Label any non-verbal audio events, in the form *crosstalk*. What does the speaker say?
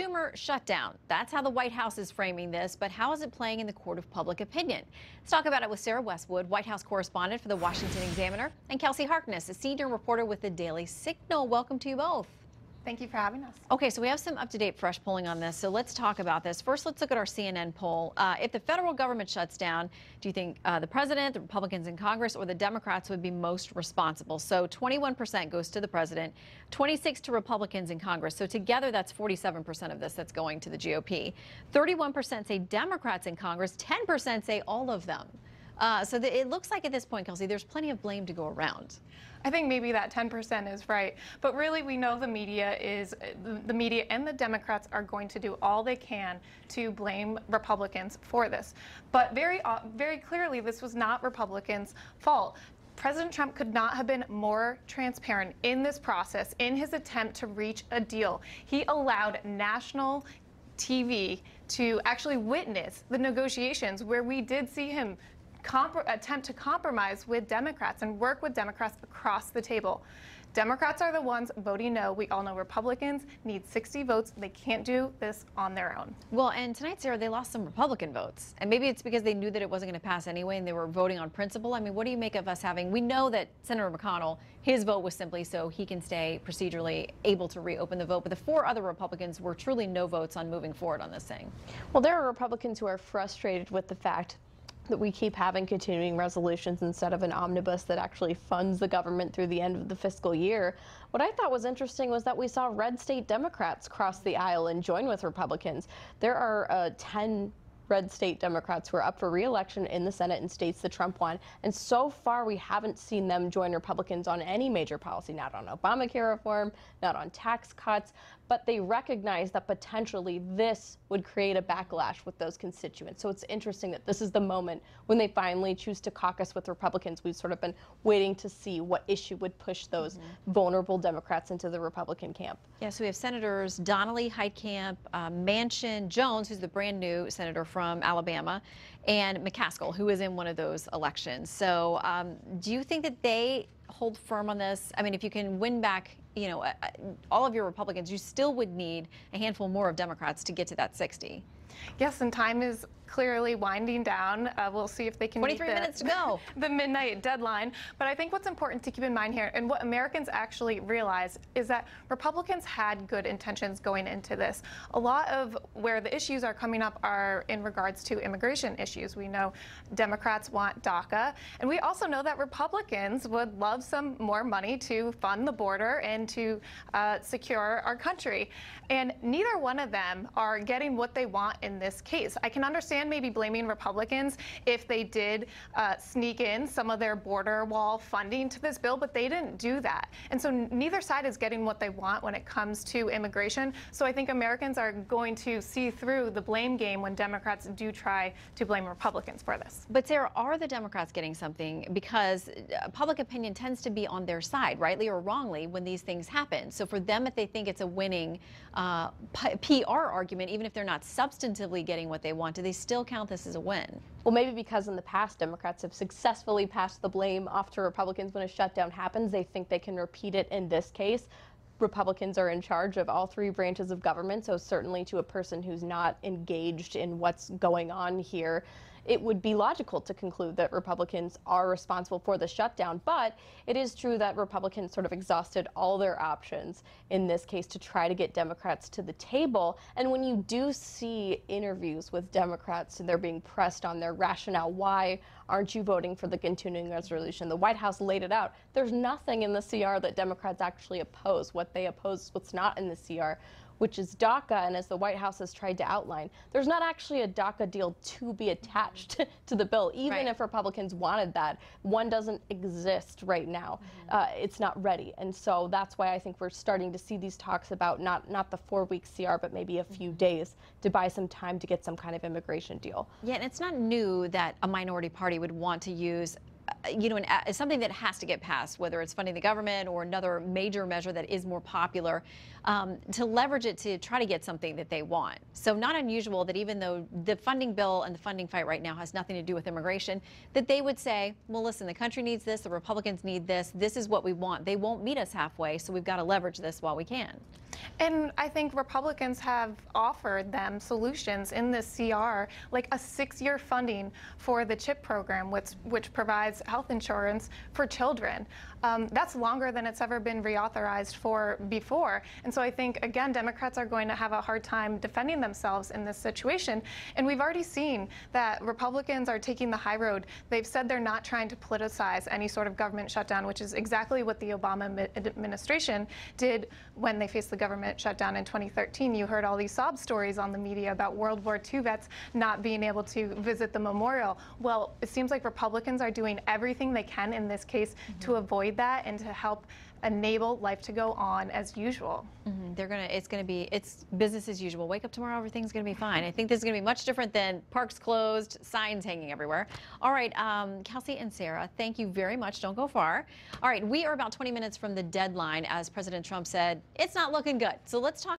Schumer shutdown. That's how the White House is framing this, but how is it playing in the court of public opinion? Let's talk about it with Sarah Westwood, White House correspondent for the Washington Examiner, and Kelsey Harkness, a senior reporter with the Daily Signal. Welcome to you both. Thank you for having us. Okay, so we have some up to date, fresh polling on this. So let's talk about this. First, let's look at our CNN poll. Uh, if the federal government shuts down, do you think uh, the president, the Republicans in Congress, or the Democrats would be most responsible? So 21% goes to the president, 26 to Republicans in Congress. So together, that's 47% of this that's going to the GOP. 31% say Democrats in Congress, 10% say all of them. Uh, so the, it looks like at this point, Kelsey, there's plenty of blame to go around. I think maybe that 10% is right. But really, we know the media is, the media and the Democrats are going to do all they can to blame Republicans for this. But very, uh, very clearly, this was not Republicans' fault. President Trump could not have been more transparent in this process in his attempt to reach a deal. He allowed national TV to actually witness the negotiations where we did see him attempt to compromise with Democrats and work with Democrats across the table. Democrats are the ones voting no. We all know Republicans need 60 votes. They can't do this on their own. Well, and tonight, Sarah, they lost some Republican votes. And maybe it's because they knew that it wasn't going to pass anyway and they were voting on principle. I mean, what do you make of us having? We know that Senator McConnell, his vote was simply so he can stay procedurally able to reopen the vote. But the four other Republicans were truly no votes on moving forward on this thing. Well, there are Republicans who are frustrated with the fact that we keep having continuing resolutions instead of an omnibus that actually funds the government through the end of the fiscal year. What I thought was interesting was that we saw red state Democrats cross the aisle and join with Republicans. There are uh, 10 red state Democrats who are up for reelection in the Senate in states that Trump won. And so far, we haven't seen them join Republicans on any major policy, not on Obamacare reform, not on tax cuts, but they recognize that potentially this would create a backlash with those constituents. So it's interesting that this is the moment when they finally choose to caucus with Republicans. We've sort of been waiting to see what issue would push those mm -hmm. vulnerable Democrats into the Republican camp. Yeah, so we have Senators Donnelly, Heitkamp, uh, Manchin, Jones, who's the brand new senator from Alabama, and McCaskill, who is in one of those elections. So um, do you think that they hold firm on this? I mean, if you can win back, you know, all of your Republicans, you still would need a handful more of Democrats to get to that 60. Yes, and time is clearly winding down. Uh, we'll see if they can 23 meet the, minutes to go. *laughs* the midnight deadline. But I think what's important to keep in mind here and what Americans actually realize is that Republicans had good intentions going into this. A lot of where the issues are coming up are in regards to immigration issues. We know Democrats want DACA, and we also know that Republicans would love some more money to fund the border and to uh, secure our country. And neither one of them are getting what they want in this case. I can understand understand maybe blaming Republicans if they did uh, sneak in some of their border wall funding to this bill, but they didn't do that. And so neither side is getting what they want when it comes to immigration. So I think Americans are going to see through the blame game when Democrats do try to blame Republicans for this. But Sarah, are the Democrats getting something? Because uh, public opinion tends to be on their side, rightly or wrongly, when these things happen. So for them, if they think it's a winning uh, PR argument, even if they're not substantively getting what they want, do they still count this as a win. Well, maybe because in the past Democrats have successfully passed the blame off to Republicans when a shutdown happens, they think they can repeat it in this case. Republicans are in charge of all three branches of government, so certainly to a person who's not engaged in what's going on here, it would be logical to conclude that Republicans are responsible for the shutdown. But it is true that Republicans sort of exhausted all their options in this case to try to get Democrats to the table. And when you do see interviews with Democrats and they're being pressed on their rationale, why aren't you voting for the continuing resolution? The White House laid it out. There's nothing in the CR that Democrats actually oppose. What they oppose, what's not in the CR which is DACA. And as the White House has tried to outline, there's not actually a DACA deal to be attached *laughs* to the bill, even right. if Republicans wanted that. One doesn't exist right now. Mm-hmm. Uh, it's not ready. And so that's why I think we're starting to see these talks about not, not the four week CR, but maybe a few mm-hmm. days to buy some time to get some kind of immigration deal. Yeah, and it's not new that a minority party would want to use you know, an, a- something that has to get passed, whether it's funding the government or another major measure that is more popular, um, to leverage it to try to get something that they want. So not unusual that even though the funding bill and the funding fight right now has nothing to do with immigration, that they would say, well, listen, the country needs this, the Republicans need this, this is what we want. They won't meet us halfway, so we've got to leverage this while we can. And I think Republicans have offered them solutions in this CR, like a six-year funding for the CHIP program, which, which provides health insurance for children. Um, that's longer than it's ever been reauthorized for before. And so I think, again, Democrats are going to have a hard time defending themselves in this situation. And we've already seen that Republicans are taking the high road. They've said they're not trying to politicize any sort of government shutdown, which is exactly what the Obama administration did when they faced the government shutdown in 2013. You heard all these sob stories on the media about World War II vets not being able to visit the memorial. Well, it seems like Republicans are doing everything they can in this case mm-hmm. to avoid that and to help enable life to go on as usual. Mhm, They're gonna. It's gonna be. It's business as usual. Wake up tomorrow. Everything's gonna be fine. I think this is gonna be much different than parks closed, signs hanging everywhere. All right, um, Kelsey and Sarah, thank you very much. Don't go far. All right, we are about 20 minutes from the deadline, as President Trump said. It's not looking good. So let's talk.